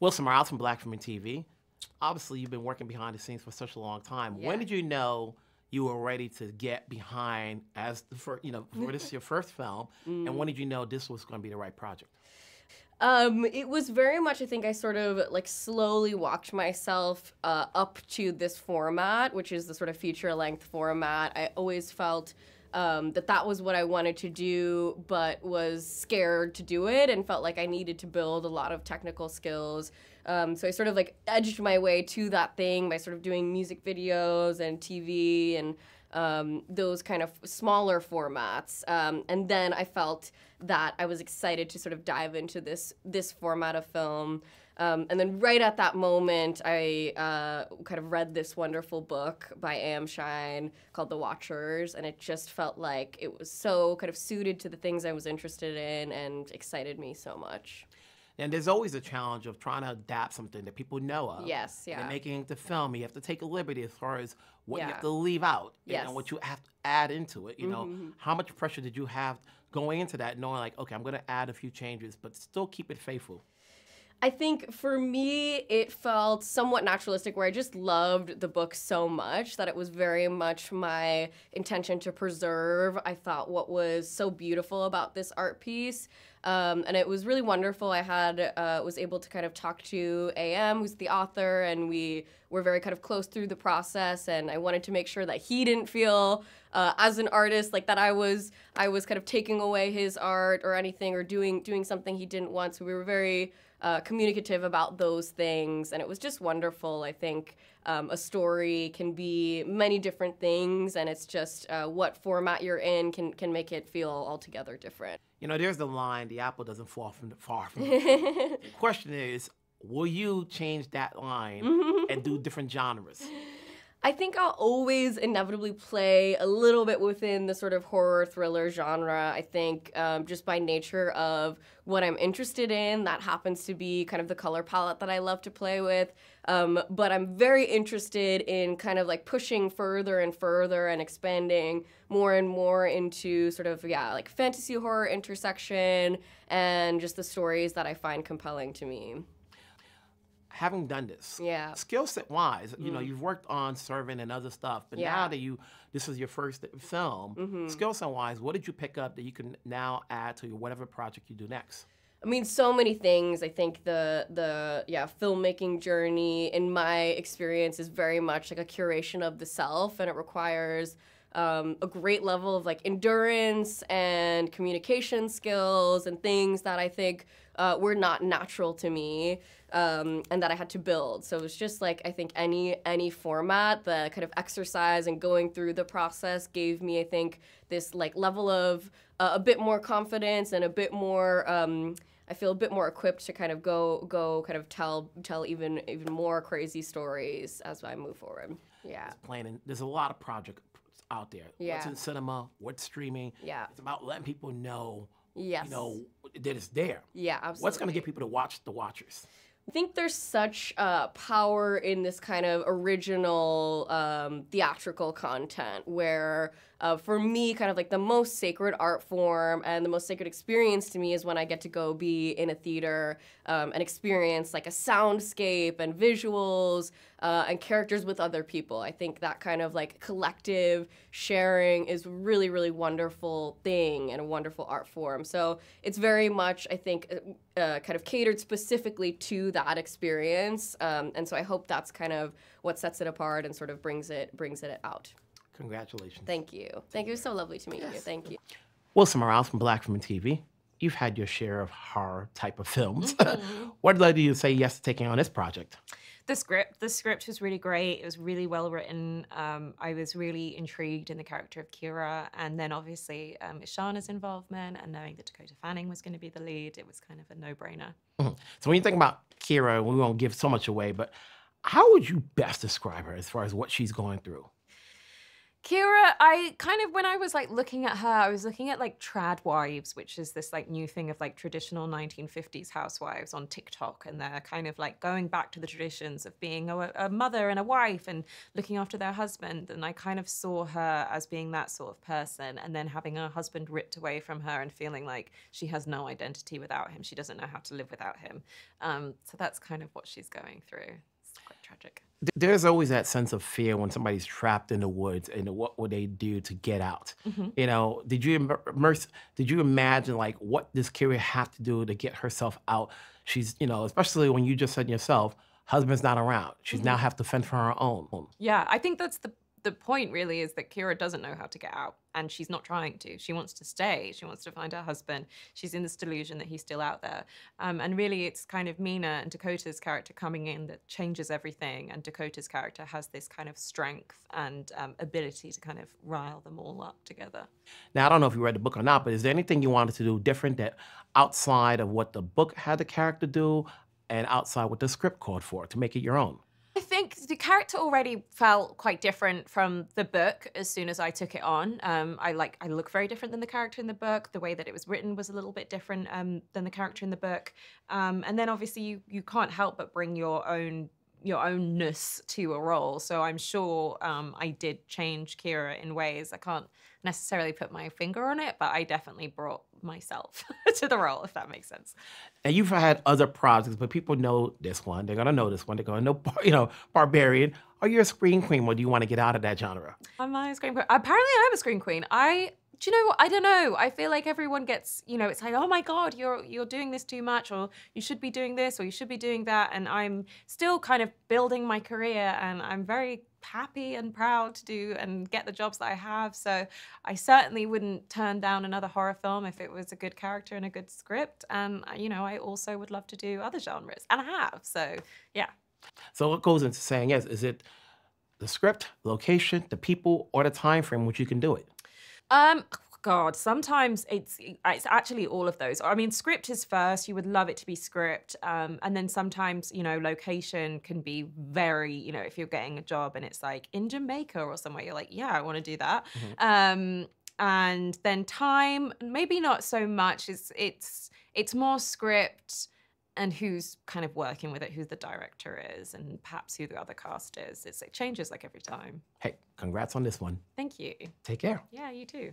Wilson Morales from Black Film TV. Obviously, you've been working behind the scenes for such a long time. Yeah. When did you know you were ready to get behind as the first, you know, for this your first film? And Mm. when did you know this was going to be the right project? Um, it was very much. I think I sort of like slowly walked myself uh, up to this format, which is the sort of feature length format. I always felt um, that that was what I wanted to do, but was scared to do it and felt like I needed to build a lot of technical skills. Um, so I sort of like edged my way to that thing by sort of doing music videos and TV and um, those kind of smaller formats. Um, and then I felt that I was excited to sort of dive into this this format of film. Um, and then right at that moment, I uh, kind of read this wonderful book by A.M. Shine called The Watchers, and it just felt like it was so kind of suited to the things I was interested in and excited me so much. And there's always a challenge of trying to adapt something that people know of. Yes, yeah. then making it to film, you have to take a liberty as far as what you have to leave out you know, what you have to add into it. You know, Mhm. how much pressure did you have going into that, knowing like, okay, I'm going to add a few changes, but still keep it faithful? I think for me, it felt somewhat naturalistic where I just loved the book so much that it was very much my intention to preserve. I thought what was so beautiful about this art piece. Um, and it was really wonderful. I had uh, was able to kind of talk to AM, who's the author, and we were very kind of close through the process. And I wanted to make sure that he didn't feel, uh, as an artist, like that I was I was kind of taking away his art or anything or doing doing something he didn't want. So we were very uh, communicative about those things, and it was just wonderful. I think um, a story can be many different things, and it's just uh, what format you're in can can make it feel altogether different. You know, there's the line, the apple doesn't fall from the far from the. The question is, will you change that line and do different genres? I think I'll always inevitably play a little bit within the sort of horror thriller genre. I think um, just by nature of what I'm interested in, that happens to be kind of the color palette that I love to play with. Um, but I'm very interested in kind of like pushing further and further and expanding more and more into sort of, yeah, like fantasy horror intersection and just the stories that I find compelling to me. Having done this, Yeah. skill set wise, you know, mm-hmm. you've worked on Servant and other stuff, but Yeah. now that you, this is your first film, mm-hmm. skill set wise, what did you pick up that you can now add to your whatever project you do next? I mean, so many things. I think the the yeah filmmaking journey, in my experience, is very much like a curation of the self, and it requires um, a great level of like endurance and communication skills and things that I think uh, were not natural to me. Um, and that I had to build. So it was just like I think any any format, the kind of exercise and going through the process gave me, I think, this like level of uh, a bit more confidence and a bit more. Um, I feel a bit more equipped to kind of go go kind of tell tell even even more crazy stories as I move forward. Yeah. Playing, in, there's a lot of projects out there. What's in cinema, what's streaming. Yeah. It's about letting people know, Yes. you know, that it's there. Yeah, absolutely. What's going to get people to watch The Watchers? I think there's such uh, power in this kind of original um, theatrical content where, uh, for me, kind of like the most sacred art form and the most sacred experience to me is when I get to go be in a theater um, and experience like a soundscape and visuals uh, and characters with other people. I think that kind of like collective sharing is really, really wonderful thing and a wonderful art form. So it's very much, I think, uh, uh, kind of catered specifically to that experience. Um, and so I hope that's kind of what sets it apart and sort of brings it brings it out. Congratulations. Thank you. Thank you. It was so lovely to meet you. Thank you. Wilson Morales from Black Film TV. You've had your share of horror type of films. Mm-hmm. what led you to say yes to taking on this project? the script the script was really great it was really well written um, i was really intrigued in the character of kira and then obviously um, ishana's involvement and knowing that dakota fanning was going to be the lead it was kind of a no-brainer So when you think about Kira, we won't give so much away, but how would you best describe her as far as what she's going through? Kira, I kind of when I was like looking at her, I was looking at like trad wives, which is this like new thing of like traditional 1950s housewives on TikTok, and they're kind of like going back to the traditions of being a, a mother and a wife and looking after their husband. And I kind of saw her as being that sort of person, and then having her husband ripped away from her and feeling like she has no identity without him. She doesn't know how to live without him. Um, so that's kind of what she's going through. Tragic. There's always that sense of fear when somebody's trapped in the woods, and what would they do to get out? Mm-hmm. You know, did you immerse? Did you imagine like what does Kira have to do to get herself out? She's, you know, especially when you just said yourself, husband's not around. She's mm-hmm. now have to fend for her own. Yeah, I think that's the the point really is that Kira doesn't know how to get out and she's not trying to. She wants to stay. She wants to find her husband. She's in this delusion that he's still out there. Um, and really it's kind of Mina and Dakota's character coming in that changes everything. And Dakota's character has this kind of strength and um, ability to kind of rile them all up together. Now, I don't know if you read the book or not, but is there anything you wanted to do different that outside of what the book had the character do and outside what the script called for to make it your own? The character already felt quite different from the book as soon as I took it on. Um, I like I look very different than the character in the book. The way that it was written was a little bit different um, than the character in the book. Um, and then obviously you you can't help but bring your own your ownness to a role. So I'm sure um, I did change Kira in ways I can't necessarily put my finger on it, but I definitely brought myself to the role, if that makes sense. And you've had other projects, but people know this one. They're gonna know this one. They're gonna know, you know, Barbarian. Are you a scream queen, or do you want to get out of that genre? Am I a scream queen? Apparently, I'm a scream queen. I do you know what? I don't know. I feel like everyone gets, you know, it's like, oh my god, you're you're doing this too much, or you should be doing this, or you should be doing that. And I'm still kind of building my career, and I'm very happy and proud to do and get the jobs that I have. So I certainly wouldn't turn down another horror film if it was a good character and a good script. And uh, you know, I also would love to do other genres, and I have. So yeah. So what goes into saying yes? Is it the script, location, the people, or the time frame which you can do it? Um, God, sometimes it's it's actually all of those. I mean, script is first. You would love it to be script, um, and then sometimes you know location can be very you know if you're getting a job and it's like in Jamaica or somewhere, you're like, yeah, I want to do that. Um, and then time, maybe not so much. It's it's it's more script and who's kind of working with it, who the director is, and perhaps who the other cast is. It's, it changes like every time. Hey, congrats on this one. Thank you. Take care. Yeah, you too.